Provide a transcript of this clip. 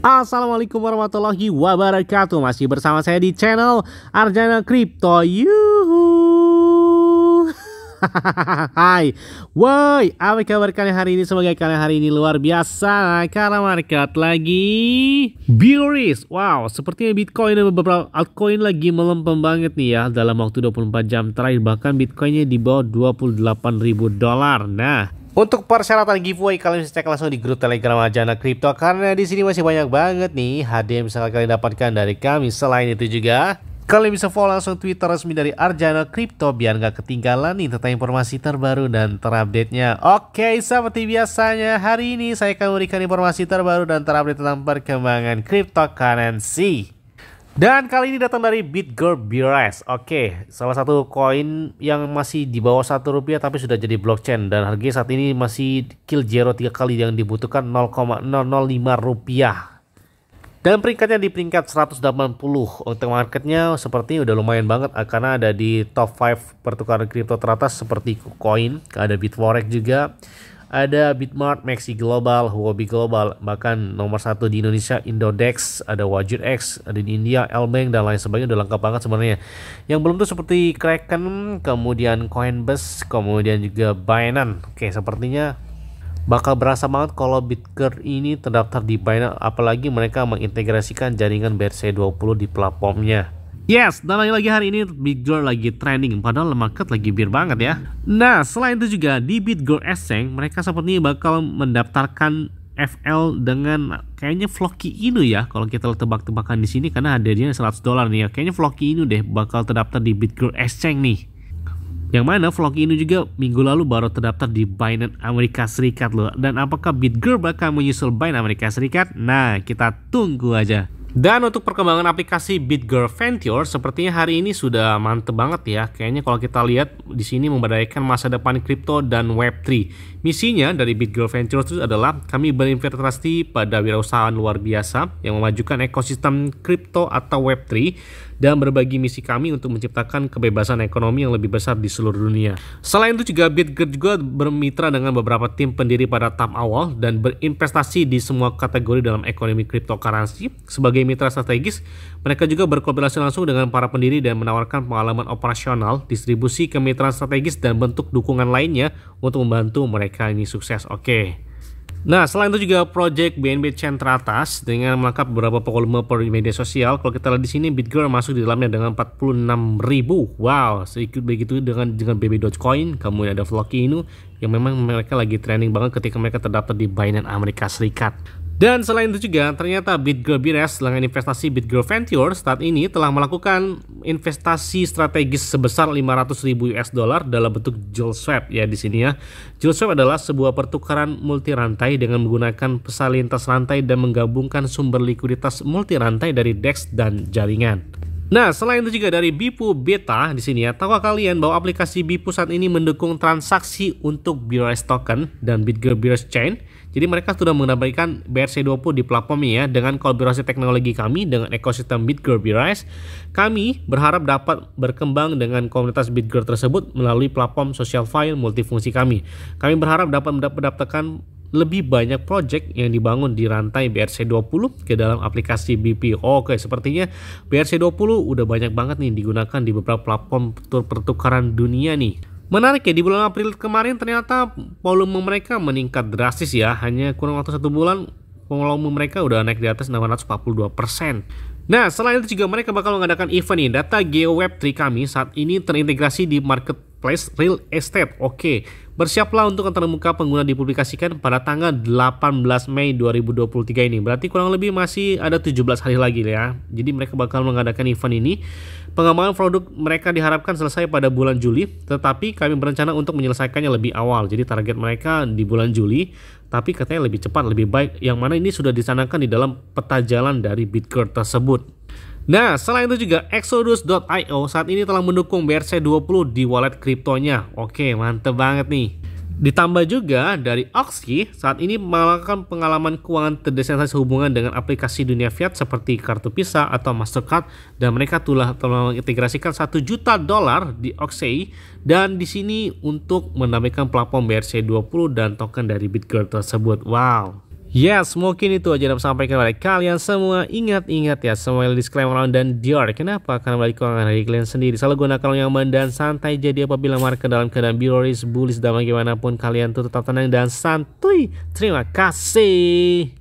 Assalamualaikum warahmatullahi wabarakatuh. Masih bersama saya di channel Arjana Crypto. Yuhu. Hai. Woi Apa kabar kalian hari ini? Semoga kalian hari ini luar biasa. Karena market lagi Bearish. Wow Sepertinya Bitcoin dan beberapa altcoin lagi melempem banget nih ya Dalam waktu 24 jam terakhir. Bahkan Bitcoinnya di bawah 28 ribu dolar. Nah untuk persyaratan giveaway kalian bisa cek langsung di grup Telegram Ajana Crypto karena di sini masih banyak banget nih hadiah yang bisa kalian dapatkan dari kami. Selain itu juga kalian bisa follow langsung Twitter resmi dari Arjana Crypto biar nggak ketinggalan nih tentang informasi terbaru dan terupdate-nya. Oke, seperti biasanya hari ini saya akan memberikan informasi terbaru dan terupdate tentang perkembangan cryptocurrency. Dan kali ini datang dari BitGirl BRS. Oke, salah satu koin yang masih di bawah satu rupiah tapi sudah jadi blockchain dan harganya saat ini masih kill zero tiga kali yang dibutuhkan 0,005 rupiah. Dan peringkatnya di peringkat 180 untuk marketnya sepertinya udah lumayan banget karena ada di top 5 pertukaran kripto teratas seperti Coin, ada Bitforex juga, ada Bitmart, Maxi Global, Huobi Global, bahkan nomor satu di Indonesia Indodex, ada Wajid X, ada di India Elbank dan lain sebagainya udah lengkap banget sebenarnya. Yang belum tuh seperti Kraken, kemudian Coinbase, kemudian juga Binance. Oke, sepertinya bakal berasa banget kalau Bitcoin ini terdaftar di Binance apalagi mereka mengintegrasikan jaringan BRC20 di platformnya. Yes, dan lagi-lagi hari ini BitGirl lagi trending, padahal market lagi bir banget ya. Nah, selain itu juga di BitGirl Exchange, mereka sepertinya bakal mendaftarkan FL dengan kayaknya Floki Inu ya kalau kita tebak-tebakan di sini karena hadirnya 100 dolar nih ya. Kayaknya Floki Inu deh bakal terdaftar di BitGirl Exchange nih. Yang mana Floki Inu juga minggu lalu baru terdaftar di Binance Amerika Serikat loh. Dan apakah BitGirl bakal menyusul Binance Amerika Serikat? Nah, kita tunggu aja. Dan untuk perkembangan aplikasi BitGirl Venture, sepertinya hari ini sudah mantep banget ya. Kayaknya kalau kita lihat di sini memberdayakan masa depan kripto dan Web3. Misinya dari BitGirl Venture itu adalah kami berinvestasi pada wirausahaan luar biasa yang memajukan ekosistem kripto atau Web3 dan berbagi misi kami untuk menciptakan kebebasan ekonomi yang lebih besar di seluruh dunia. Selain itu juga BitGirl juga bermitra dengan beberapa tim pendiri pada tahap awal dan berinvestasi di semua kategori dalam ekonomi cryptocurrency. Sebagai mitra strategis, mereka juga berkolaborasi langsung dengan para pendiri dan menawarkan pengalaman operasional, distribusi kemitraan strategis dan bentuk dukungan lainnya untuk membantu mereka ini sukses. Oke. Nah, selain itu juga project BNB Chain teratas dengan melengkap beberapa volume per media sosial. Kalau kita lihat di sini BitGirl masuk di dalamnya dengan 46.000. Wow, sedikit begitu dengan dengan BB Dogecoin, kemudian ada Floki ini yang memang mereka lagi trending banget ketika mereka terdaftar di Binance Amerika Serikat. Dan selain itu juga, ternyata BitGirl BRS dengan investasi BitGirl Venture saat ini telah melakukan investasi strategis sebesar 500 ribu US dollar dalam bentuk Joule Swap ya di sini ya. Joule Swap adalah sebuah pertukaran multi rantai dengan menggunakan pesan lintas rantai dan menggabungkan sumber likuiditas multi rantai dari DEX dan jaringan. Nah, selain itu juga dari Bipu Beta di sini ya, tahukah kalian bahwa aplikasi Bipu saat ini mendukung transaksi untuk BRS token dan BitGirl BRS Chain? Jadi mereka sudah menambahkan BRC20 di platformnya ya dengan kolaborasi teknologi kami dengan ekosistem BitGirl BRS. Kami berharap dapat berkembang dengan komunitas BitGirl tersebut melalui platform social file multifungsi kami. Kami berharap dapat mendapatkan lebih banyak project yang dibangun di rantai BRC20 ke dalam aplikasi BP. Oke, sepertinya BRC20 udah banyak banget nih digunakan di beberapa platform pertukaran dunia nih. Menarik ya, di bulan April kemarin ternyata volume mereka meningkat drastis ya. Hanya kurang waktu satu bulan, volume mereka udah naik di atas 642%. Nah, selain itu juga mereka bakal mengadakan event nih. Data GeoWeb3 kami saat ini terintegrasi di marketplace real estate. Oke, bersiaplah untuk antarmuka pengguna dipublikasikan pada tanggal 18 Mei 2023 ini. Berarti kurang lebih masih ada 17 hari lagi ya. Jadi mereka bakal mengadakan event ini. Pengembangan produk mereka diharapkan selesai pada bulan Juli, tetapi kami berencana untuk menyelesaikannya lebih awal. Jadi target mereka di bulan Juli, tapi katanya lebih cepat, lebih baik. Yang mana ini sudah dicanangkan di dalam peta jalan dari Bitcoin tersebut. Nah, selain itu juga Exodus.io saat ini telah mendukung BRC20 di wallet kriptonya. Oke, mantep banget nih. Ditambah juga dari Oxy saat ini melakukan pengalaman keuangan terdesentralisasi sehubungan dengan aplikasi dunia fiat seperti kartu Visa atau Mastercard dan mereka telah, telah mengintegrasikan 1 juta dolar di Oxy dan di sini untuk menambahkan platform BRC20 dan token dari BitGirl tersebut. Wow. Yes, mungkin itu aja yang sampaikan kepada kalian semua. Ingat-ingat ya, semua disclaimer dan Dior. Kenapa? Karena balik keuangan dari kalian sendiri. Selalu gunakan yang aman dan santai. Jadi apabila market dalam keadaan bioris, bullish, dan bagaimanapun kalian tuh tetap tenang dan santuy. Terima kasih.